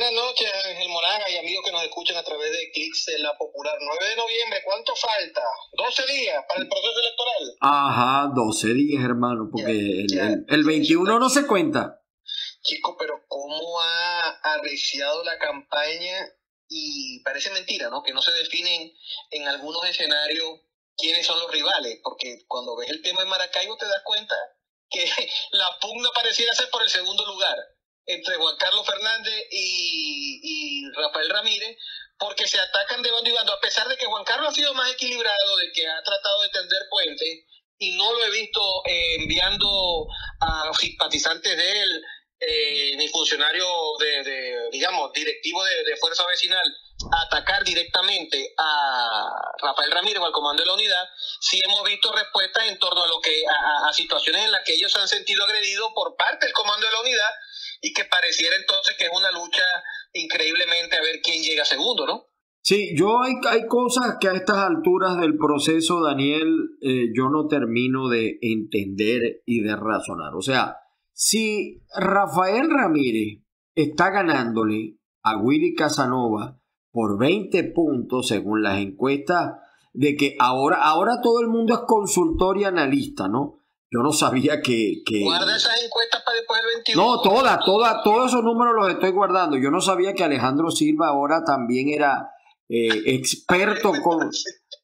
Buenas noches, Ángel Moraga y amigos que nos escuchan a través de Clics de la Popular. 9 de noviembre, ¿cuánto falta? 12 días para el proceso electoral. Ajá, 12 días, hermano, porque el, el, 21 no se cuenta. Chico, pero ¿cómo ha arreciado la campaña? Y parece mentira, ¿no? Que no se definen en algunos escenarios quiénes son los rivales, porque cuando ves el tema de Maracaibo te das cuenta que la pugna pareciera ser por el segundo lugar entre Juan Carlos Fernández y, Rafael Ramírez, porque se atacan de bando y bando, a pesar de que Juan Carlos ha sido más equilibrado, de que ha tratado de tender puentes, y no lo he visto eh, enviando a simpatizantes de él, eh, ni funcionarios de, digamos, directivos de, fuerza vecinal, a atacar directamente a Rafael Ramírez o al comando de la unidad, sí hemos visto respuestas en torno a lo que a situaciones en las que ellos se han sentido agredidos por parte del comando de la unidad y que pareciera entonces que es una lucha increíblemente a ver quién llega segundo, ¿no? Sí, yo hay, hay cosas que a estas alturas del proceso, Daniel, eh, yo no termino de entender y de razonar. O sea, si Rafael Ramírez está ganándole a Willy Casanova por 20 puntos según las encuestas de que ahora, ahora todo el mundo es consultor y analista, ¿no? Yo no sabía que... Guarda esas encuestas para después del 21. No, todas, todas, todos esos números los estoy guardando. Yo no sabía que Alejandro Silva ahora también era eh, experto, con,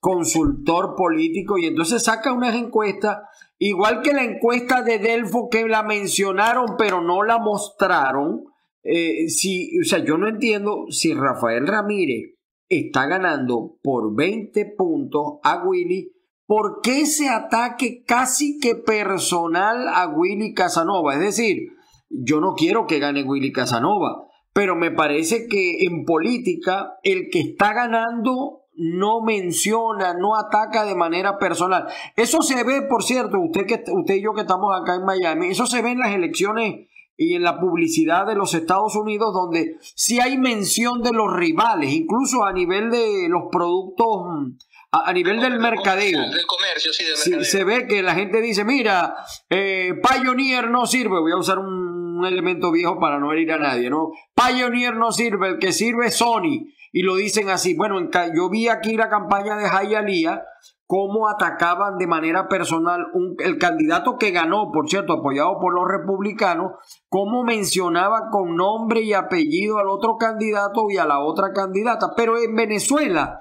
consultor político, y entonces saca unas encuestas, igual que la encuesta de Delfo que la mencionaron pero no la mostraron. Eh, si, o sea, yo no entiendo si Rafael Ramírez está ganando por 20 puntos a Willy ¿por qué ese ataque casi que personal a Willy Casanova? Es decir, yo no quiero que gane Willy Casanova, pero me parece que en política el que está ganando no menciona, no ataca de manera personal. Eso se ve, por cierto, usted, que, usted y yo que estamos acá en Miami, eso se ve en las elecciones y en la publicidad de los Estados Unidos, donde sí hay mención de los rivales, incluso a nivel de los productos a, nivel del mercadeo. Del comercio, sí, del mercadeo. se ve que la gente dice, mira, eh, Pioneer no sirve, voy a usar un, elemento viejo para no herir a nadie, ¿no? Pioneer no sirve, el que sirve es Sony. Y lo dicen así. Bueno, yo vi aquí la campaña de Jayalía, cómo atacaban de manera personal el candidato que ganó, por cierto, apoyado por los republicanos, cómo mencionaba con nombre y apellido al otro candidato y a la otra candidata. Pero en Venezuela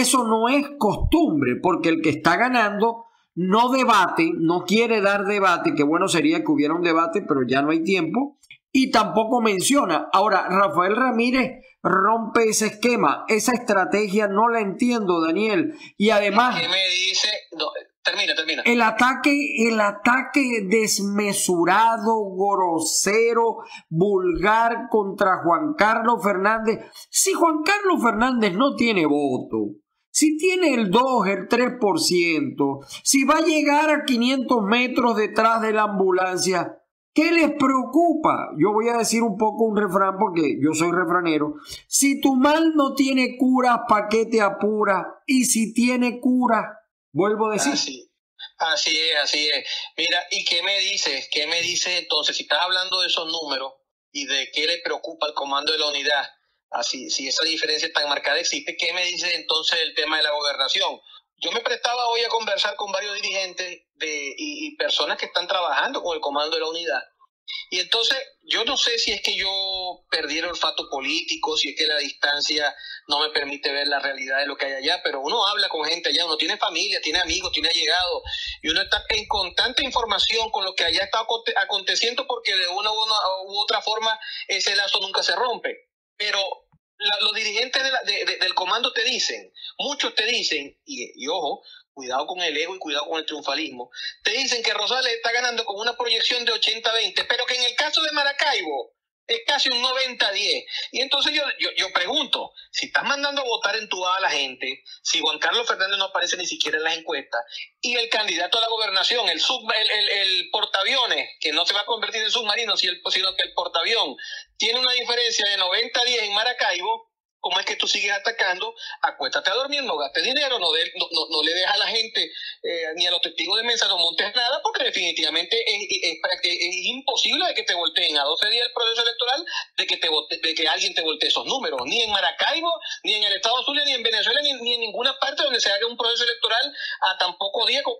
eso no es costumbre, porque el que está ganando no debate, no quiere dar debate, que bueno sería que hubiera un debate, pero ya no hay tiempo, y tampoco menciona. Ahora, Rafael Ramírez rompe ese esquema, esa estrategia no la entiendo, Daniel, y además... ¿Qué me dice? termina, termina. El ataque, el ataque desmesurado, grosero, vulgar contra Juan Carlos Fernández. Si Juan Carlos Fernández no tiene voto, si tiene el 2, el 3%, si va a llegar a 500 metros detrás de la ambulancia, ¿qué les preocupa? Yo voy a decir un poco un refrán porque yo soy refranero. Si tu mal no tiene cura, ¿pa' qué te apura? Y si tiene cura, vuelvo a decir. Así, así es, así es. Mira, ¿y qué me dices? ¿Qué me dices entonces? Si estás hablando de esos números y de qué le preocupa al comando de la unidad, Así, si esa diferencia tan marcada existe, ¿qué me dice entonces el tema de la gobernación? Yo me prestaba hoy a conversar con varios dirigentes de, y, personas que están trabajando con el comando de la unidad. Y entonces, yo no sé si es que yo perdí el olfato político, si es que la distancia no me permite ver la realidad de lo que hay allá, pero uno habla con gente allá, uno tiene familia, tiene amigos, tiene allegados, y uno está en constante información con lo que allá está aconteciendo porque de una u otra forma ese lazo nunca se rompe. Pero los dirigentes del comando te dicen, muchos te dicen, y, ojo, cuidado con el ego y cuidado con el triunfalismo, te dicen que Rosales está ganando con una proyección de 80-20, pero que en el caso de Maracaibo es casi un 90-10. Y entonces yo, yo, pregunto, si estás mandando a votar en tu a la gente, si Juan Carlos Fernández no aparece ni siquiera en las encuestas, y el candidato a la gobernación, el, sub, el, el, portaaviones, que no se va a convertir en submarino, sino que el portaavión tiene una diferencia de 90-10 en Maracaibo, ¿cómo es que tú sigues atacando? Acuéstate a dormir, no gastes dinero, no, no, le dejas a la gente eh, ni a los testigos de mesa no montes nada, porque definitivamente es, imposible de que te volteen a 12 días del proceso electoral de que, te de que alguien te voltee esos números, ni en Maracaibo, ni en el Estado Zulia, ni en Venezuela, ni, en ninguna parte donde se haga un proceso electoral a tan poco día con,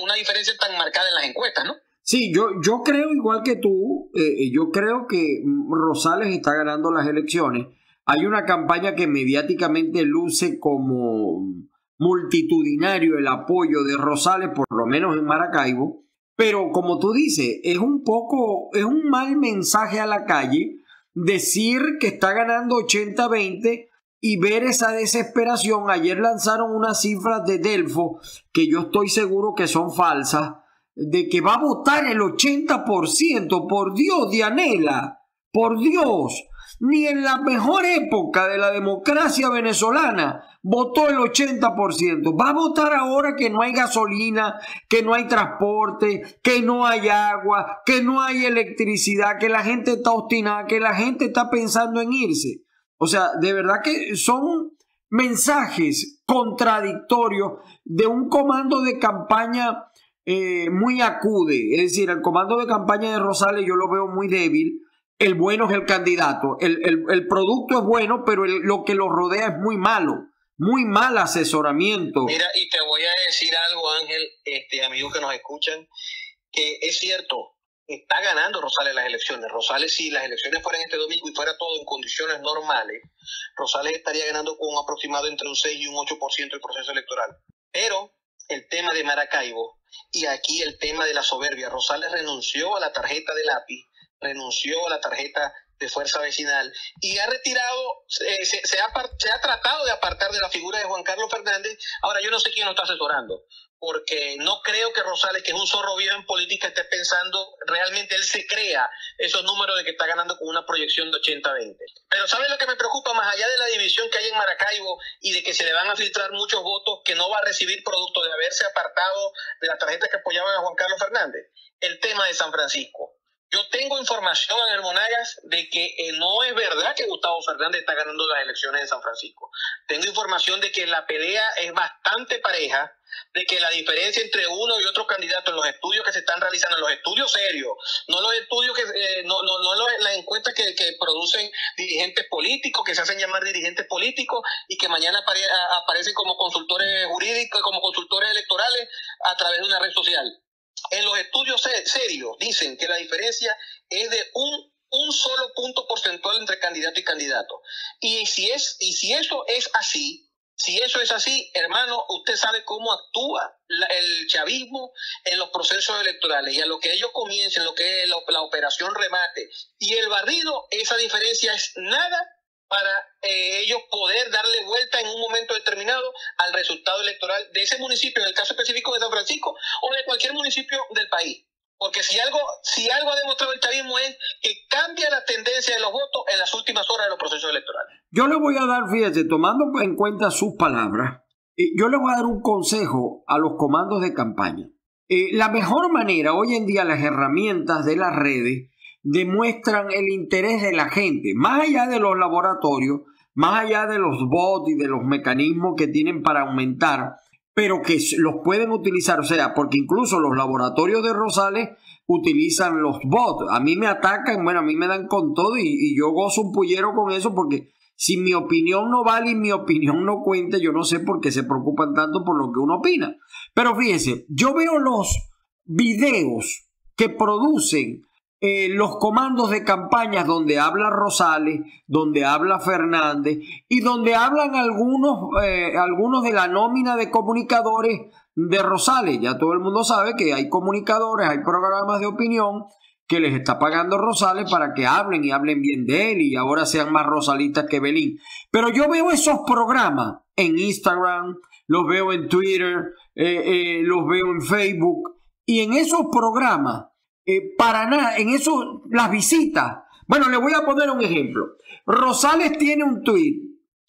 una diferencia tan marcada en las encuestas, ¿no? Sí, yo, yo creo igual que tú, eh, yo creo que Rosales está ganando las elecciones hay una campaña que mediáticamente luce como multitudinario el apoyo de Rosales, por lo menos en Maracaibo, pero como tú dices, es un poco, es un mal mensaje a la calle decir que está ganando 80-20 y ver esa desesperación. Ayer lanzaron unas cifras de Delfo que yo estoy seguro que son falsas, de que va a votar el 80%. Por Dios, Dianela, por Dios ni en la mejor época de la democracia venezolana votó el 80%. Va a votar ahora que no hay gasolina, que no hay transporte, que no hay agua, que no hay electricidad, que la gente está obstinada, que la gente está pensando en irse. O sea, de verdad que son mensajes contradictorios de un comando de campaña eh, muy acude. Es decir, el comando de campaña de Rosales yo lo veo muy débil el bueno es el candidato. El, producto es bueno, pero lo que lo rodea es muy malo. Muy mal asesoramiento. Mira, y te voy a decir algo, Ángel, este, amigos que nos escuchan, que es cierto, está ganando Rosales las elecciones. Rosales, si las elecciones fueran este domingo y fuera todo en condiciones normales, Rosales estaría ganando con un aproximado entre un 6 y un 8% del proceso electoral. Pero el tema de Maracaibo y aquí el tema de la soberbia, Rosales renunció a la tarjeta de lápiz renunció a la tarjeta de fuerza vecinal y ha retirado, eh, se, ha, se, ha, tratado de apartar de la figura de Juan Carlos Fernández. Ahora, yo no sé quién lo está asesorando, porque no creo que Rosales, que es un zorro viejo en política, esté pensando, realmente él se crea esos números de que está ganando con una proyección de 80-20. Pero ¿sabes lo que me preocupa? Más allá de la división que hay en Maracaibo y de que se le van a filtrar muchos votos que no va a recibir producto de haberse apartado de las tarjetas que apoyaban a Juan Carlos Fernández, el tema de San Francisco. Yo tengo información, en el Monagas, de que eh, no es verdad que Gustavo Fernández está ganando las elecciones en San Francisco. Tengo información de que la pelea es bastante pareja, de que la diferencia entre uno y otro candidato en los estudios que se están realizando, en los estudios serios, no los estudios que, eh, no, no, no las encuestas que, que, producen dirigentes políticos, que se hacen llamar dirigentes políticos y que mañana aparecen como consultores jurídicos, como consultores electorales a través de una red social en los estudios serios dicen que la diferencia es de un, un solo punto porcentual entre candidato y candidato. Y si, es, y si eso es así, si eso es así, hermano, usted sabe cómo actúa el chavismo en los procesos electorales y a lo que ellos comiencen, lo que es la, la operación remate y el barrido, esa diferencia es nada para eh, ellos poder darle vuelta en un momento determinado al resultado electoral de ese municipio, en el caso específico de San Francisco o de cualquier municipio del país. Porque si algo, si algo ha demostrado el chavismo es que cambia la tendencia de los votos en las últimas horas de los procesos electorales. Yo le voy a dar, fíjate, tomando en cuenta sus palabras, eh, yo le voy a dar un consejo a los comandos de campaña. Eh, la mejor manera, hoy en día las herramientas de las redes demuestran el interés de la gente, más allá de los laboratorios, más allá de los bots y de los mecanismos que tienen para aumentar, pero que los pueden utilizar, o sea, porque incluso los laboratorios de Rosales utilizan los bots. A mí me atacan, bueno, a mí me dan con todo y, yo gozo un pullero con eso porque si mi opinión no vale y mi opinión no cuenta, yo no sé por qué se preocupan tanto por lo que uno opina. Pero fíjense, yo veo los videos que producen eh, los comandos de campañas donde habla Rosales, donde habla Fernández y donde hablan algunos, eh, algunos de la nómina de comunicadores de Rosales. Ya todo el mundo sabe que hay comunicadores, hay programas de opinión que les está pagando Rosales para que hablen y hablen bien de él y ahora sean más rosalistas que Belín. Pero yo veo esos programas en Instagram, los veo en Twitter, eh, los veo en Facebook y en esos programas eh, para nada, en eso, las visitas. Bueno, le voy a poner un ejemplo. Rosales tiene un tweet,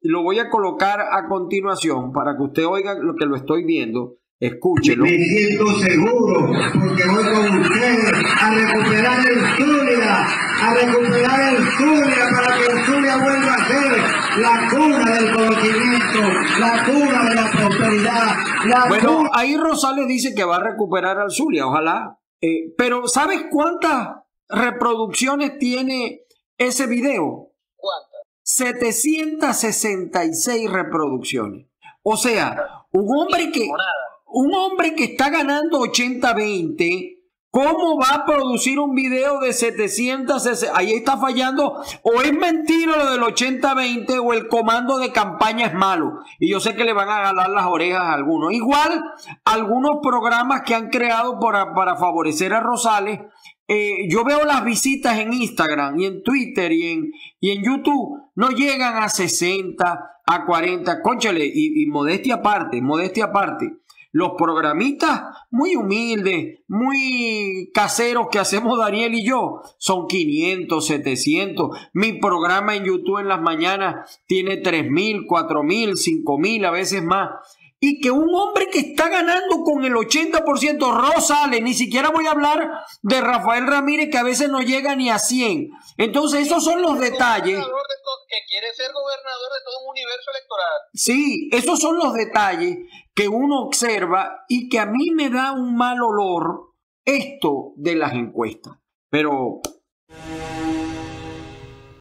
lo voy a colocar a continuación para que usted oiga lo que lo estoy viendo. Escúchelo. Me siento seguro porque voy con ustedes a recuperar el Zulia, a recuperar el Zulia para que el Zulia vuelva a ser la cuna del conocimiento, la cuna de la prosperidad. La Bueno, cuna- ahí Rosales dice que va a recuperar al Zulia, ojalá. Eh, pero ¿sabes cuántas reproducciones tiene ese video? ¿Cuántas? 766 reproducciones. O sea, un hombre que, un hombre que está ganando 80-20, ¿cómo va a producir un video de 760? Ahí está fallando. O es mentira lo del 80-20 o el comando de campaña es malo. Y yo sé que le van a jalar las orejas a algunos. Igual, algunos programas que han creado para, para favorecer a Rosales. eh, yo veo las visitas en Instagram y en Twitter y en, y en YouTube. No llegan a 60, a 40. Conchale, y, y modestia aparte, modestia aparte los programistas muy humildes, muy caseros que hacemos Daniel y yo, son 500, 700. Mi programa en YouTube en las mañanas tiene 3.000, 4.000, 5.000, a veces más. Y que un hombre que está ganando con el 80% Rosales, ni siquiera voy a hablar de Rafael Ramírez que a veces no llega ni a 100. Entonces esos son los detalles. Que quiere ser gobernador de todo un universo electoral. Sí, esos son los detalles que uno observa y que a mí me da un mal olor esto de las encuestas. Pero